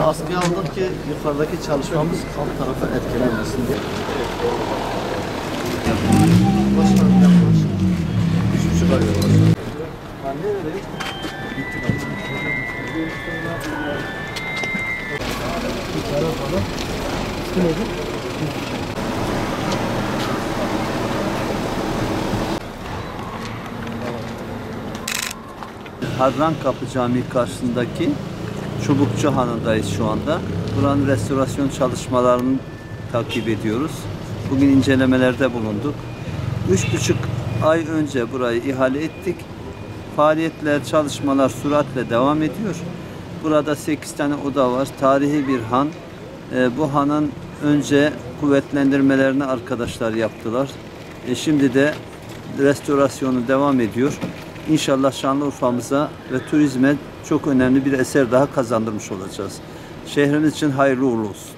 Askıya aldık ki yukarıdaki çalışmamız alt tarafa etkilenmesin diye. Başkanım yaklaş. Üç buçuk ay var. Ben neredeyim? Bitti bak. Harran Kapı Camii karşısındaki Çubukçu Hanı'ndayız şu anda. Buranın restorasyon çalışmalarını takip ediyoruz. Bugün incelemelerde bulunduk. Üç buçuk ay önce burayı ihale ettik. Faaliyetler, çalışmalar süratle devam ediyor. Burada 8 tane oda var. Tarihi bir han. Ee, bu hanın önce kuvvetlendirmelerini arkadaşlar yaptılar. E, şimdi de restorasyonu devam ediyor. İnşallah Şanlıurfa'mıza ve turizme çok önemli bir eser daha kazandırmış olacağız. Şehrimiz için hayırlı uğurlu olsun.